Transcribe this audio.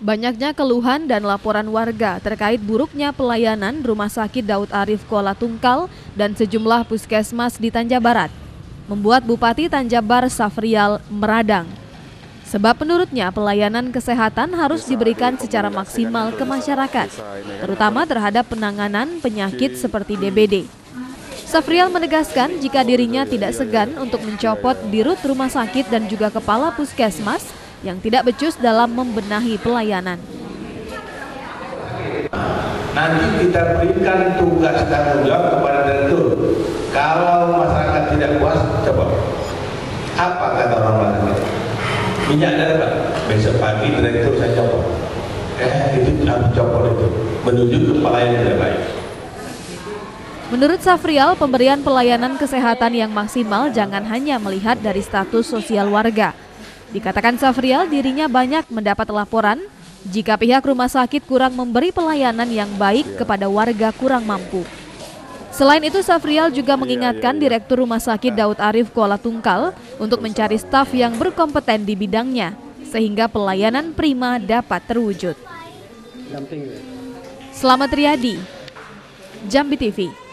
Banyaknya keluhan dan laporan warga terkait buruknya pelayanan Rumah Sakit Daud Arif Kuala Tungkal dan sejumlah puskesmas di Tanja Barat, membuat Bupati Tanjabar Safrial meradang. Sebab menurutnya pelayanan kesehatan harus diberikan secara maksimal ke masyarakat, terutama terhadap penanganan penyakit seperti DBD. Safrial menegaskan jika dirinya tidak segan untuk mencopot dirut rumah sakit dan juga kepala puskesmas yang tidak becus dalam membenahi pelayanan. Nanti kita berikan tugas tanggung jawab kepada direktur. Kalau masyarakat tidak puas, coba. Apa kata orang masyarakat? Minyak dari apa? Besok pagi direktur saya copot. Eh, itu aku copot itu. Menuju ke pelayanan yang baik. Menurut Safrial, pemberian pelayanan kesehatan yang maksimal jangan hanya melihat dari status sosial warga, Dikatakan Safrial dirinya banyak mendapat laporan jika pihak rumah sakit kurang memberi pelayanan yang baik iya. kepada warga kurang mampu. Selain itu, Safrial juga iya, mengingatkan iya, Direktur Rumah Sakit Daud Arif Kuala Tungkal untuk mencari staf yang berkompeten di bidangnya, sehingga pelayanan prima dapat terwujud. Selamat Riyadi, Jambi TV.